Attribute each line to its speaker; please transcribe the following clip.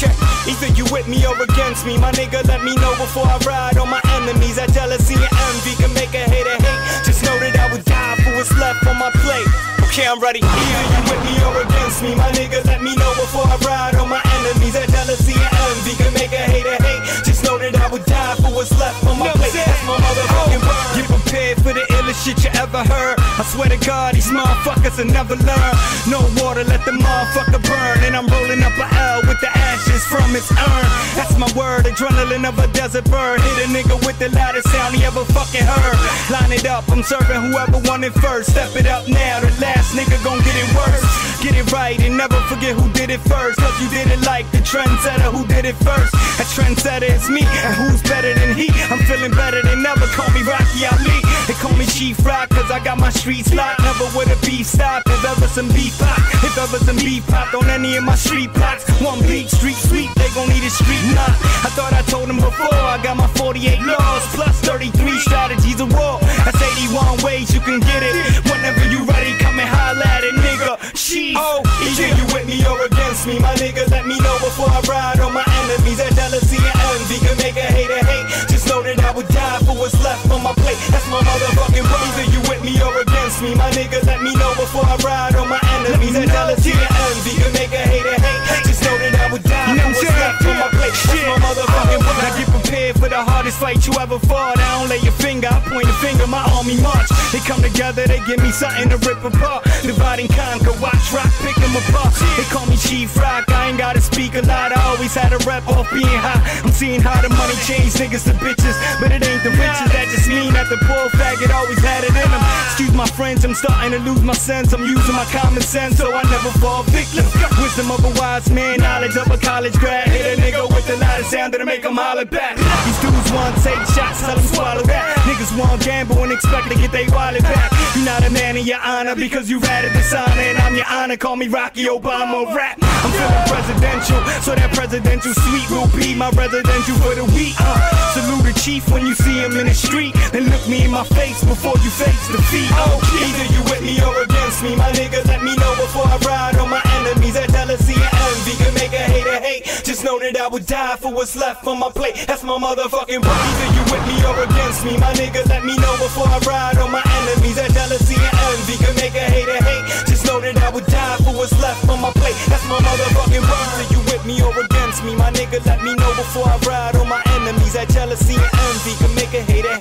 Speaker 1: Okay, either you with me or against me. My nigga, let me know before I ride on my enemies. That jealousy and envy can make a hater hate. Just know that I would die for what's left on my plate. Okay, I'm ready. Either you with me or against me. My nigga, let me know before I ride on my enemies. That jealousy and envy can make a hater hate. Just know that I would die for what's left on my plate. That's my motherfucking oh, word. Get prepared for the illest shit you ever heard. I swear to God, these motherfuckers will never learn. No water, let the motherfucker burn. And I'm rolling up a L with the ashes from its urn. That's my word, adrenaline of a desert bird. Hit a nigga with the loudest sound he ever fucking heard. Line it up, I'm serving whoever won it first. Step it up now, the last nigga gon' get it worse. Get it right and never forget who did it first. Cause you did it like the trendsetter who did it first. A trendsetter is me, and who's better than he? I'm feeling better than ever. Call me Rocky Ali. They call me Chief Rock, cause I got my streets locked. Never would a beef stop if ever some beef pop. If ever some beef popped on any of my street plots. One beat, street sweep, they gon' need a street knock. I thought I told them before, I got my 48 laws plus 33 strategies of war. That's 81 ways you can get it. Whenever you ready, come and holla at it, nigga. Chief. Oh, either you with me or against me. My nigga, let me know before I ride on my enemies. That jealousy and envy can make a hater hate. Just know that I would die for what's left on my plate. That's my motherfucking word. Now get prepared for the hardest fight you ever fought. I don't lay your finger, I point a finger, my army march. They come together, they give me something to rip apart. Divide and conquer, watch rock, pick them apart. They call me Chief Rock, I ain't gotta speak a lot. I always had a rep off being high. I'm seeing how the money change niggas to bitches. But it ain't the riches, that just mean that the poor faggot always had it in them. Friends, I'm starting to lose my sense. I'm using my common sense, so I never fall victim. Wisdom of a wise man, knowledge of a college grad. Hit a nigga with the loudest sound that'll make him holler back. These dudes want to take shots, tell them swallow that. Niggas want gamble and expect to get their wallet back. You're not a man in your honor because you ratted dishonor, and I'm your honor. Call me Rocky Obama rap. I'm feeling presidential, so that presidential suite will be my residential for the week. Uh, chief when you see him in the street, and look me in my face before you face defeat. Oh, either you with me or against me, my nigga. Let me know before I ride on my enemies. That jealousy and envy can make a hater hate. Just know that I would die for what's left on my plate. That's my motherfucking word. Either you with me or against me, my nigga. Let me know before I ride on my enemies. That jealousy and envy can make a hater hate. Just know that I would die for what's left on my plate. That's my motherfucking word. Either you with me or against me, my nigga. Let me know before I ride on my enemies. That jealousy and envy can make a hater